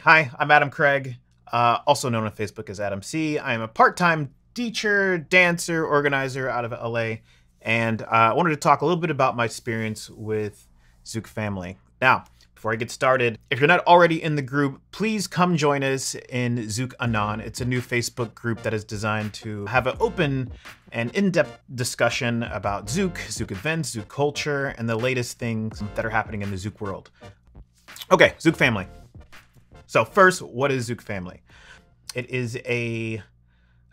Hi, I'm Adam Craig, uh, also known on Facebook as Adam C. I am a part-time teacher, dancer, organizer out of LA, and uh, I wanted to talk a little bit about my experience with Zouk Family. Now, before I get started, if you're not already in the group, please come join us in Zouk Anon. It's a new Facebook group that is designed to have an open and in-depth discussion about Zouk, Zouk events, Zouk culture, and the latest things that are happening in the Zouk world. Okay, Zouk Family. So first, what is Zouk Family? It is a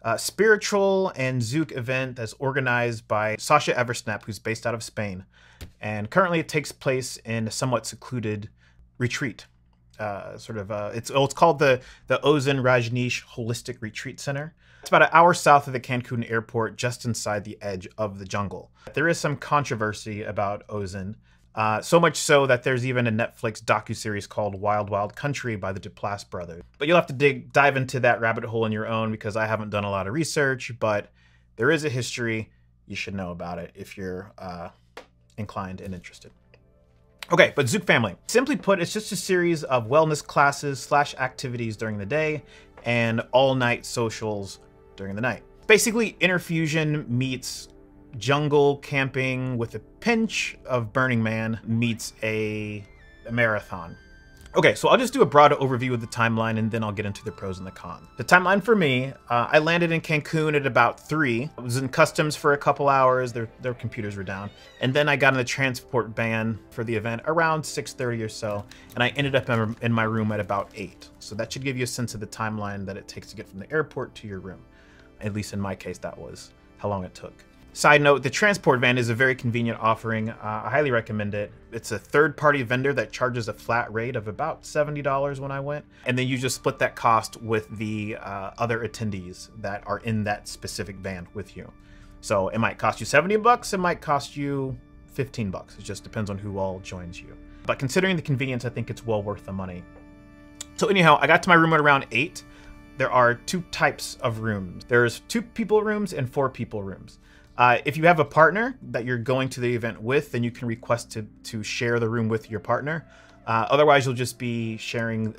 uh, spiritual and Zouk event that's organized by Sasha Eversnap, who's based out of Spain. And currently it takes place in a somewhat secluded retreat. Uh, sort of, uh, it's, it's called the, the Ozen Rajneesh Holistic Retreat Center. It's about an hour south of the Cancun airport, just inside the edge of the jungle. There is some controversy about Ozen. Uh, so much so that there's even a Netflix docu-series called Wild Wild Country by the Duplass brothers. But you'll have to dig dive into that rabbit hole on your own because I haven't done a lot of research, but there is a history. You should know about it if you're uh, inclined and interested. Okay, but Zouk Family. Simply put, it's just a series of wellness classes slash activities during the day and all-night socials during the night. Basically, Innerfusion meets jungle camping with a pinch of Burning Man meets a, a marathon. Okay, so I'll just do a broad overview of the timeline and then I'll get into the pros and the cons. The timeline for me, uh, I landed in Cancun at about 3. I was in customs for a couple hours, their, their computers were down. And then I got in the transport van for the event around 6.30 or so, and I ended up in, in my room at about 8. So that should give you a sense of the timeline that it takes to get from the airport to your room. At least in my case, that was how long it took. Side note, the transport van is a very convenient offering. Uh, I highly recommend it. It's a third-party vendor that charges a flat rate of about $70 when I went. And then you just split that cost with the uh, other attendees that are in that specific van with you. So it might cost you 70 bucks, it might cost you 15 bucks. It just depends on who all joins you. But considering the convenience, I think it's well worth the money. So anyhow, I got to my room at around 8. There are two types of rooms. There's two people rooms and four people rooms. Uh, if you have a partner that you're going to the event with, then you can request to, to share the room with your partner. Uh, otherwise, you'll just be sharing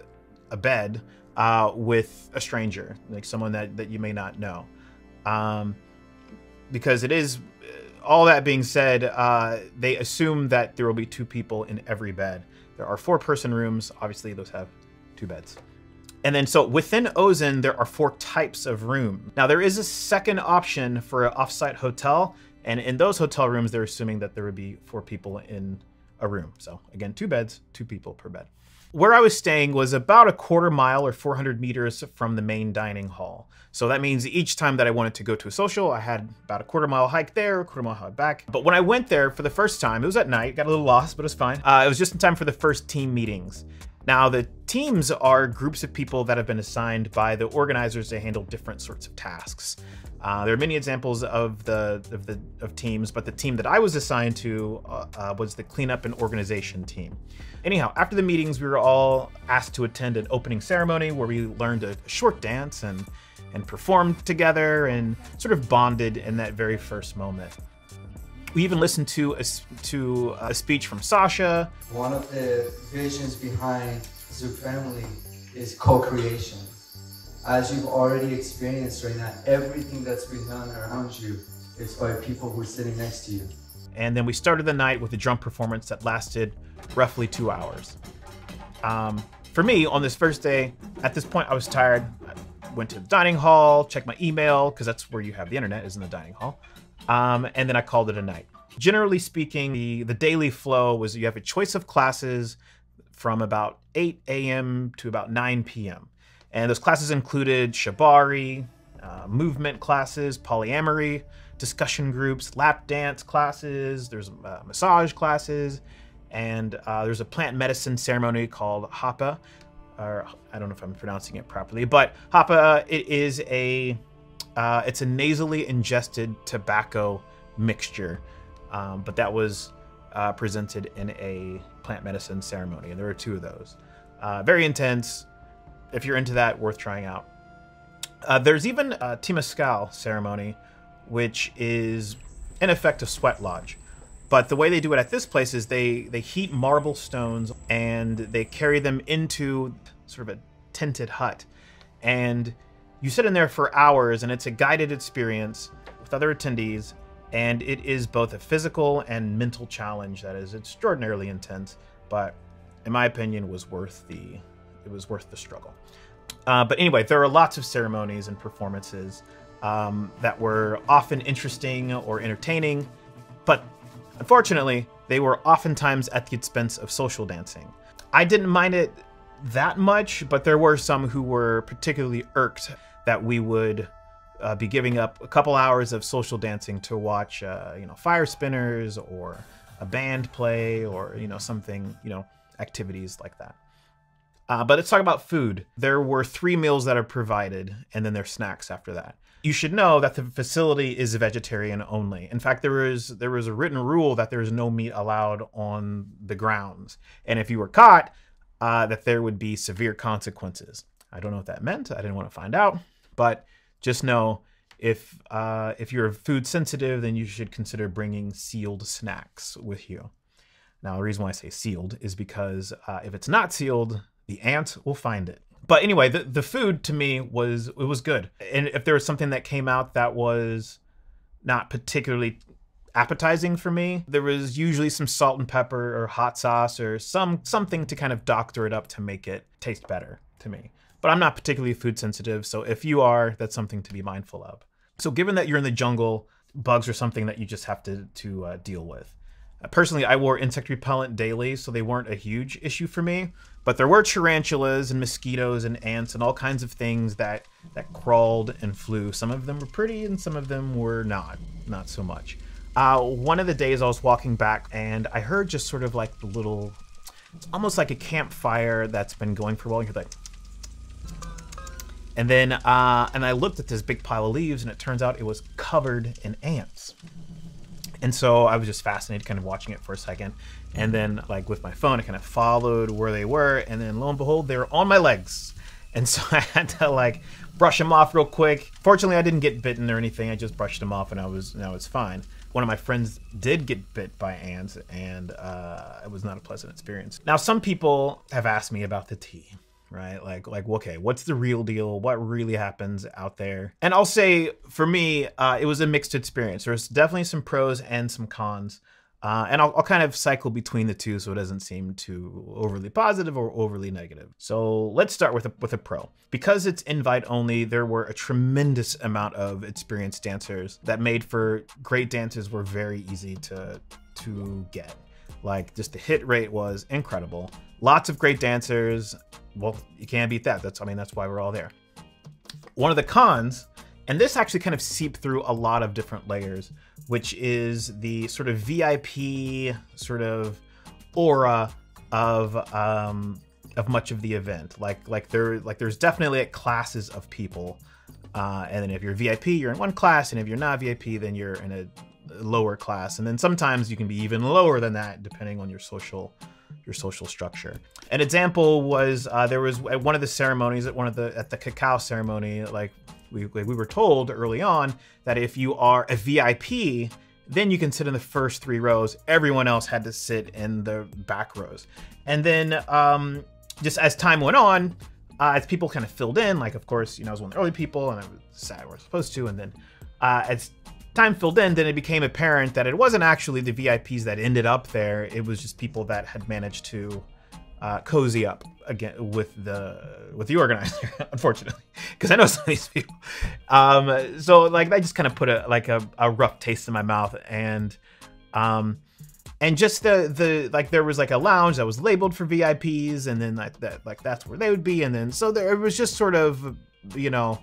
a bed uh, with a stranger, like someone that, that you may not know. Um, because it is, all that being said, uh, they assume that there will be two people in every bed. There are four person rooms. Obviously, those have two beds. And then so within Ozen, there are four types of room. Now there is a second option for an offsite hotel. And in those hotel rooms, they're assuming that there would be four people in a room. So again, two beds, two people per bed. Where I was staying was about a quarter mile or 400 meters from the main dining hall. So that means each time that I wanted to go to a social, I had about a quarter mile hike there, a quarter mile hike back. But when I went there for the first time, it was at night, got a little lost, but it was fine. Uh, it was just in time for the first team meetings. Now, the teams are groups of people that have been assigned by the organizers to handle different sorts of tasks. Uh, there are many examples of the of the of teams, but the team that I was assigned to uh, uh, was the cleanup and organization team. Anyhow, after the meetings, we were all asked to attend an opening ceremony where we learned a short dance and and performed together and sort of bonded in that very first moment. We even listened to a, to a speech from Sasha. One of the visions behind Zouk Family is co-creation. As you've already experienced right now, everything that's been done around you is by people who are sitting next to you. And then we started the night with a drum performance that lasted roughly two hours. Um, for me, on this first day, at this point, I was tired. I went to the dining hall, checked my email, because that's where you have the internet, is in the dining hall. Um, and then I called it a night. Generally speaking, the, the daily flow was you have a choice of classes from about 8 a.m. to about 9 p.m. And those classes included Shibari, uh, movement classes, polyamory, discussion groups, lap dance classes, there's uh, massage classes, and uh, there's a plant medicine ceremony called Hapa, or I don't know if I'm pronouncing it properly, but Hapa, it is a uh, it's a nasally ingested tobacco mixture, um, but that was uh, presented in a plant medicine ceremony, and there are two of those. Uh, very intense. If you're into that, worth trying out. Uh, there's even a Temazcal ceremony, which is in effect a sweat lodge. But the way they do it at this place is they, they heat marble stones and they carry them into sort of a tinted hut, and you sit in there for hours, and it's a guided experience with other attendees, and it is both a physical and mental challenge that is extraordinarily intense, but in my opinion, was worth the it was worth the struggle. Uh, but anyway, there are lots of ceremonies and performances um, that were often interesting or entertaining, but unfortunately, they were oftentimes at the expense of social dancing. I didn't mind it that much, but there were some who were particularly irked that we would uh, be giving up a couple hours of social dancing to watch, uh, you know, fire spinners or a band play or you know something, you know, activities like that. Uh, but let's talk about food. There were three meals that are provided, and then there's snacks after that. You should know that the facility is vegetarian only. In fact, there was there was a written rule that there is no meat allowed on the grounds, and if you were caught, uh, that there would be severe consequences. I don't know what that meant. I didn't want to find out, but just know if uh, if you're food sensitive, then you should consider bringing sealed snacks with you. Now, the reason why I say sealed is because uh, if it's not sealed, the ant will find it. But anyway, the, the food to me was it was good. And if there was something that came out that was not particularly appetizing for me, there was usually some salt and pepper or hot sauce or some something to kind of doctor it up to make it taste better to me. But I'm not particularly food sensitive, so if you are, that's something to be mindful of. So given that you're in the jungle, bugs are something that you just have to to uh, deal with. Personally, I wore insect repellent daily, so they weren't a huge issue for me. But there were tarantulas and mosquitoes and ants and all kinds of things that that crawled and flew. Some of them were pretty, and some of them were not, not so much. Uh, one of the days I was walking back, and I heard just sort of like the little, it's almost like a campfire that's been going for a while. You're like, and then uh, and I looked at this big pile of leaves, and it turns out it was covered in ants. And so I was just fascinated, kind of watching it for a second. And then, like with my phone, I kind of followed where they were, and then lo and behold, they were on my legs. And so I had to like brush them off real quick. Fortunately, I didn't get bitten or anything. I just brushed them off, and I was now it's fine. One of my friends did get bit by ants, and uh, it was not a pleasant experience. Now, some people have asked me about the tea right? Like, like, okay, what's the real deal? What really happens out there? And I'll say, for me, uh, it was a mixed experience. There's definitely some pros and some cons. Uh, and I'll, I'll, kind of cycle between the two so it doesn't seem too overly positive or overly negative. So let's start with a, with a pro. Because it's invite only, there were a tremendous amount of experienced dancers that made for great dances were very easy to, to get. Like just the hit rate was incredible. Lots of great dancers. Well, you can't beat that. That's I mean that's why we're all there. One of the cons, and this actually kind of seeped through a lot of different layers, which is the sort of VIP sort of aura of um, of much of the event. Like like there like there's definitely like classes of people. Uh, and then if you're VIP, you're in one class, and if you're not VIP, then you're in a lower class. And then sometimes you can be even lower than that, depending on your social your social structure. An example was uh, there was at one of the ceremonies at one of the at the cacao ceremony, like we we were told early on that if you are a VIP, then you can sit in the first three rows. Everyone else had to sit in the back rows, and then um, just as time went on, uh, as people kind of filled in, like of course you know I was one of the early people and I was sad was supposed to, and then uh, as time filled in, then it became apparent that it wasn't actually the VIPs that ended up there. It was just people that had managed to uh, cozy up again with the with the organizer, unfortunately, because I know some of these people. Um, so like I just kind of put a like a, a rough taste in my mouth, and um, and just the the like there was like a lounge that was labeled for VIPs, and then like that like that's where they would be, and then so there it was just sort of you know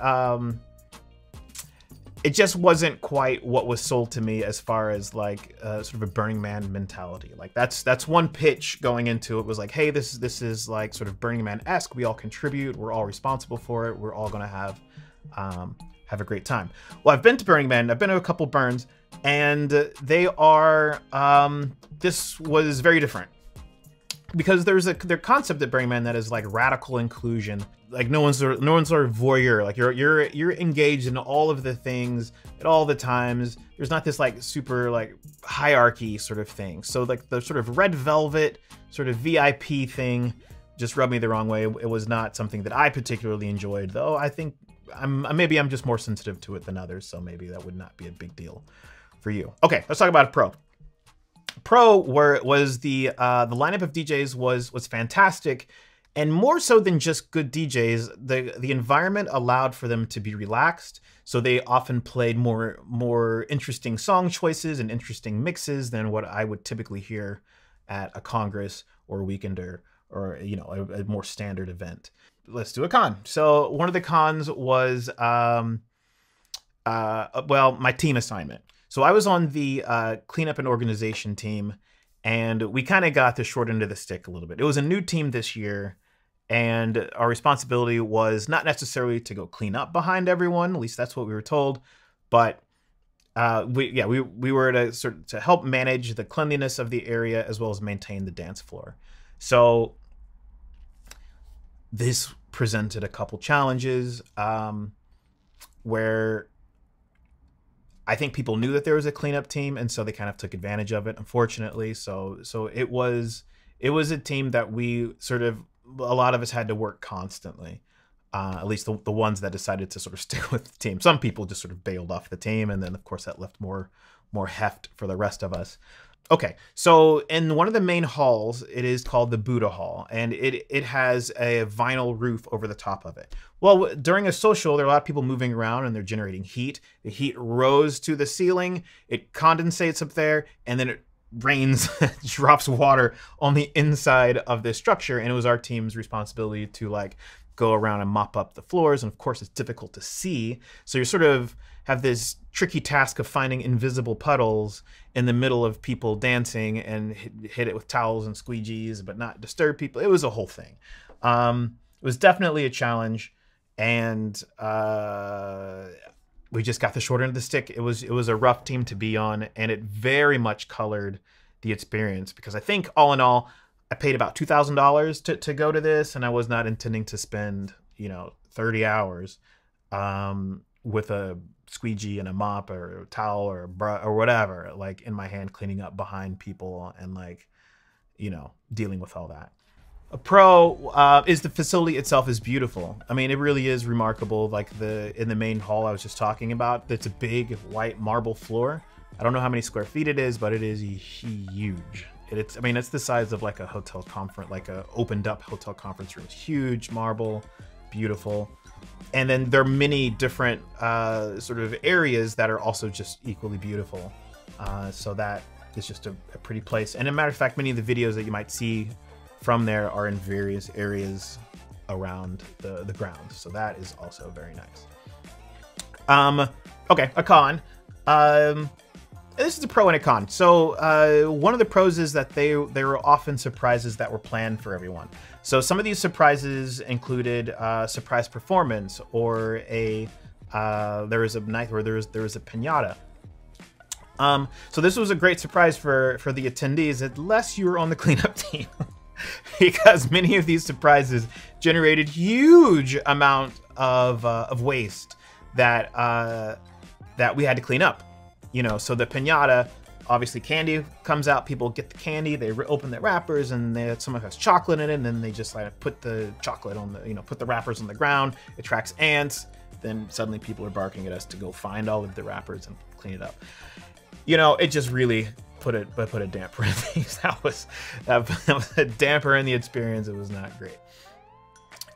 um it just wasn't quite what was sold to me as far as like uh, sort of a Burning Man mentality. Like that's that's one pitch going into it was like, hey, this this is like sort of Burning Man esque. We all contribute. We're all responsible for it. We're all gonna have um, have a great time. Well, I've been to Burning Man. I've been to a couple burns, and they are. Um, this was very different because there's a their concept at Burning Man that is like radical inclusion like no one's no one's sort of voyeur like you're you're you're engaged in all of the things at all the times there's not this like super like hierarchy sort of thing so like the sort of red velvet sort of vip thing just rubbed me the wrong way. It was not something that I particularly enjoyed, though. I think I'm maybe I'm just more sensitive to it than others, so maybe that would not be a big deal for you. Okay, let's talk about a pro. Pro were it was the uh, the lineup of DJs was was fantastic, and more so than just good DJs, the the environment allowed for them to be relaxed. So they often played more more interesting song choices and interesting mixes than what I would typically hear at a congress or a weekender or you know a, a more standard event. Let's do a con. So one of the cons was um, uh, well my team assignment. So I was on the uh, cleanup and organization team, and we kind of got the short end of the stick a little bit. It was a new team this year, and our responsibility was not necessarily to go clean up behind everyone. At least that's what we were told, but uh, we yeah we we were to sort to help manage the cleanliness of the area as well as maintain the dance floor. So this presented a couple challenges um, where I think people knew that there was a cleanup team, and so they kind of took advantage of it. Unfortunately, so so it was it was a team that we sort of a lot of us had to work constantly. Uh, at least the, the ones that decided to sort of stick with the team. Some people just sort of bailed off the team, and then of course that left more more heft for the rest of us. Okay, so in one of the main halls, it is called the Buddha Hall, and it it has a vinyl roof over the top of it. Well, during a social, there are a lot of people moving around and they're generating heat. The heat rose to the ceiling, it condensates up there, and then it rains, drops water on the inside of this structure. And it was our team's responsibility to like go around and mop up the floors. And of course, it's difficult to see, so you're sort of have this tricky task of finding invisible puddles in the middle of people dancing and hit it with towels and squeegees, but not disturb people. It was a whole thing. Um, it was definitely a challenge, and uh, we just got the short end of the stick. It was it was a rough team to be on, and it very much colored the experience because I think all in all, I paid about two thousand dollars to go to this, and I was not intending to spend you know thirty hours um, with a squeegee and a mop or a towel or a or whatever, like in my hand cleaning up behind people and like, you know, dealing with all that. A pro uh, is the facility itself is beautiful. I mean, it really is remarkable. Like the in the main hall I was just talking about, it's a big white marble floor. I don't know how many square feet it is, but it is huge. It's I mean, it's the size of like a hotel conference, like a opened up hotel conference room. It's huge marble, beautiful and then there are many different uh, sort of areas that are also just equally beautiful. Uh, so that is just a, a, pretty place. And a matter of fact, many of the videos that you might see from there are in various areas around the, the grounds. So that is also very nice. Um, okay, a con. Um, this is a pro and a con. So uh, one of the pros is that they there were often surprises that were planned for everyone. So some of these surprises included uh, surprise performance or a uh, there was a night where there was there was a pinata. Um, so this was a great surprise for for the attendees, unless you were on the cleanup team, because many of these surprises generated huge amount of uh, of waste that uh, that we had to clean up. You know, so the pinata obviously candy comes out people get the candy they open their wrappers and they, someone has chocolate in it and then they just like put the chocolate on the you know put the wrappers on the ground it attracts ants then suddenly people are barking at us to go find all of the wrappers and clean it up you know it just really put it but put a damper in things that was that was a damper in the experience it was not great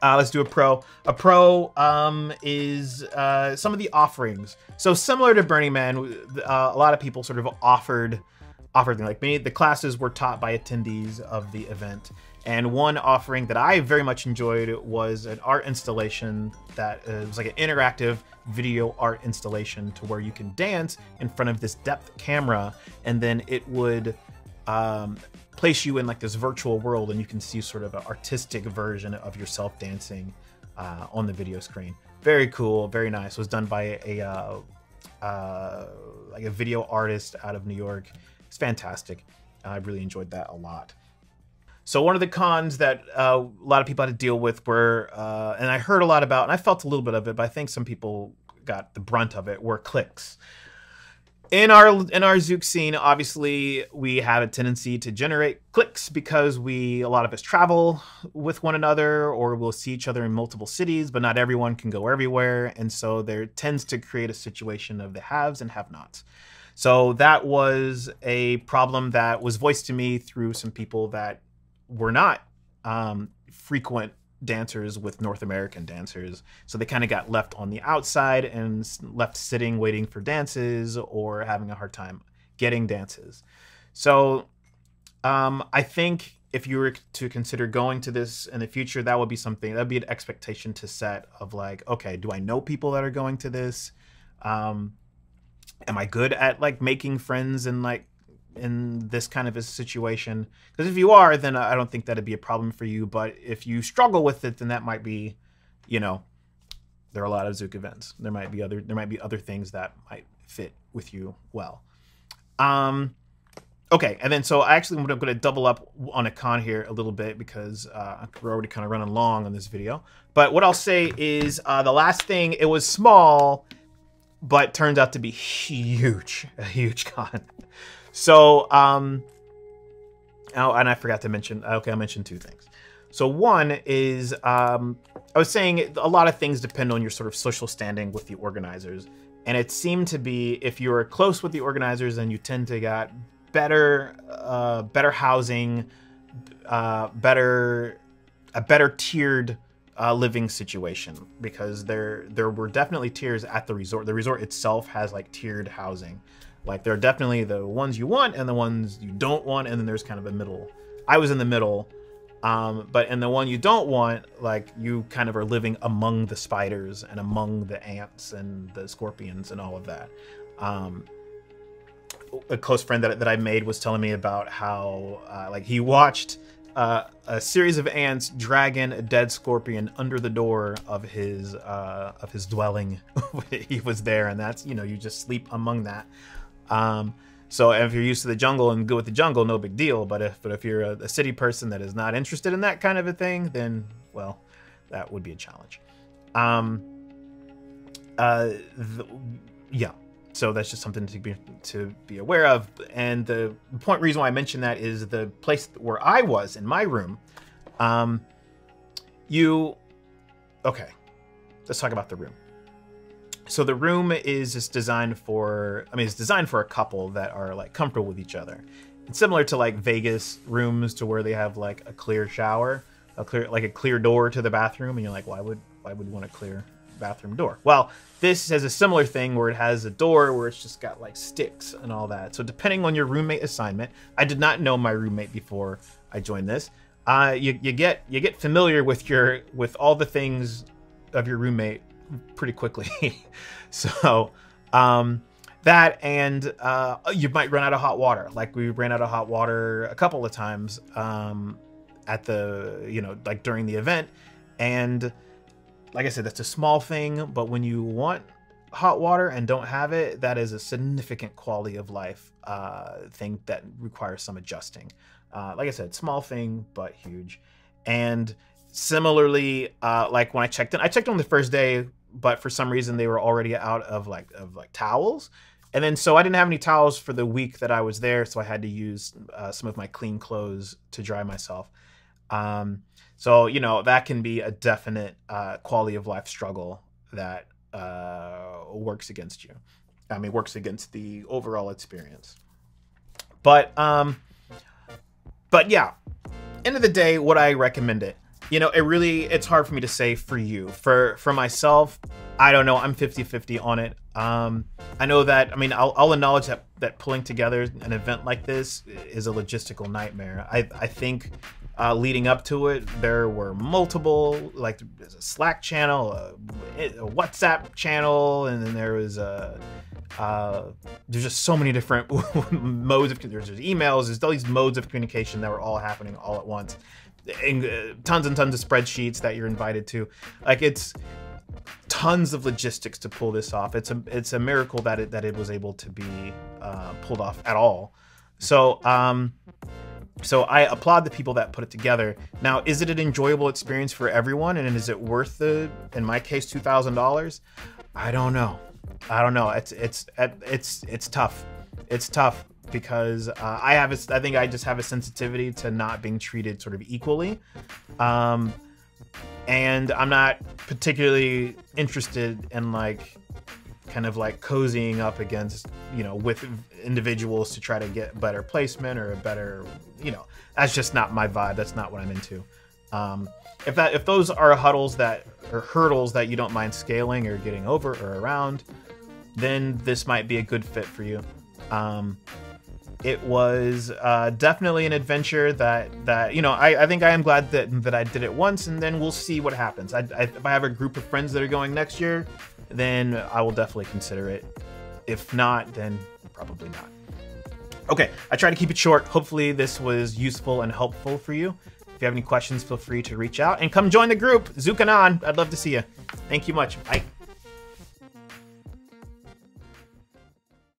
uh, let's do a pro. A pro um, is uh, some of the offerings. So similar to Burning Man, uh, a lot of people sort of offered offered like me. The classes were taught by attendees of the event, and one offering that I very much enjoyed was an art installation that uh, was like an interactive video art installation to where you can dance in front of this depth camera, and then it would um, place you in like this virtual world and you can see sort of an artistic version of yourself dancing uh, on the video screen. Very cool, very nice. It was done by a, a uh, uh, like a video artist out of New York. It's fantastic. I really enjoyed that a lot. So one of the cons that uh, a lot of people had to deal with were, uh, and I heard a lot about, and I felt a little bit of it, but I think some people got the brunt of it, were clicks in our in our Zouk scene, obviously we have a tendency to generate clicks because we a lot of us travel with one another or we'll see each other in multiple cities, but not everyone can go everywhere, and so there tends to create a situation of the haves and have-nots. So that was a problem that was voiced to me through some people that were not um, frequent dancers with North American dancers. So they kind of got left on the outside and left sitting waiting for dances or having a hard time getting dances. So um, I think if you were to consider going to this in the future, that would be something that'd be an expectation to set of like, okay, do I know people that are going to this? Um, am I good at like making friends and like in this kind of a situation. Because if you are then i don't think that'd be a problem for you but if you struggle with it then that might be you know there are a lot of zouk events. There might be other there might be other things that might fit with you well. Um okay and then so i actually i'm going to double up on a con here a little bit because uh, we're already kind of running long on this video. But what i'll say is uh, the last thing it was small but turned out to be huge a huge con so, um, oh, and I forgot to mention, okay, I mentioned two things. So one is, um, I was saying a lot of things depend on your sort of social standing with the organizers. And it seemed to be if you're close with the organizers, then you tend to get better, uh, better housing, uh, better, a better tiered uh, living situation because there there were definitely tiers at the resort. The resort itself has like tiered housing. Like there are definitely the ones you want and the ones you don't want, and then there's kind of a middle. I was in the middle, um, but in the one you don't want, like you kind of are living among the spiders and among the ants and the scorpions and all of that. Um, a close friend that, that I made was telling me about how uh, like he watched uh, a series of ants dragging a dead scorpion under the door of his uh, of his dwelling. he was there, and that's you know you just sleep among that. Um, so if you're used to the jungle and good with the jungle, no big deal. But if but if you're a, a, city person that is not interested in that kind of a thing, then well, that would be a challenge. Um, uh, the, yeah. So that's just something to be to be aware of. And the point reason why I mentioned that is the place where I was in my room. Um, you okay? Let's talk about the room so the room is just designed for i mean it's designed for a couple that are like comfortable with each other. It's similar to like vegas rooms to where they have like a clear shower a clear like a clear door to the bathroom and you're like why would why would you want a clear bathroom door? Well this has a similar thing where it has a door where it's just got like sticks and all that. So depending on your roommate assignment i did not know my roommate before i joined this. Uh, you, you get you get familiar with your with all the things of your roommate pretty quickly. so um, that and uh, you might run out of hot water. Like we ran out of hot water a couple of times um, at the you know like during the event, and like I said, that's a small thing. But when you want hot water and don't have it, that is a significant quality of life uh, thing that requires some adjusting. Uh, like I said, small thing but huge, and similarly uh, like when i checked in i checked on the first day but for some reason they were already out of like of like towels. And then so i didn't have any towels for the week that i was there so i had to use uh, some of my clean clothes to dry myself. Um, so you know that can be a definite uh, quality of life struggle that uh, works against you. I mean works against the overall experience. But um but yeah end of the day would i recommend it you know, it really it's hard for me to say for you. For for myself, I don't know. I'm 50-50 on it. Um, I know that. I mean, I'll, I'll acknowledge that that pulling together an event like this is a logistical nightmare. I I think uh, leading up to it, there were multiple like there's a Slack channel, a, a WhatsApp channel, and then there was a. Uh, there's just so many different modes of there's, there's emails. There's all these modes of communication that were all happening all at once uh, tons and tons of spreadsheets that you're invited to. Like it's tons of logistics to pull this off. It's a it's a miracle that it that it was able to be uh, pulled off at all. So um, so I applaud the people that put it together. Now, is it an enjoyable experience for everyone, and is it worth the, in my case, two thousand dollars? I don't know. I don't know. It's it's it's it's tough. It's tough because uh, I have a, I think I just have a sensitivity to not being treated sort of equally. Um, and I'm not particularly interested in like kind of like cozying up against you know with individuals to try to get better placement or a better you know that's just not my vibe. That's not what i'm into. Um, if that if those are huddles that or hurdles that you don't mind scaling or getting over or around then this might be a good fit for you. Um, it was uh, definitely an adventure that that you know I, I think I am glad that that I did it once and then we'll see what happens. I, I, if I have a group of friends that are going next year, then I will definitely consider it. If not, then probably not. Okay, I try to keep it short. Hopefully this was useful and helpful for you. If you have any questions, feel free to reach out and come join the group. Zouk Anon, I'd love to see you. Thank you much. Bye.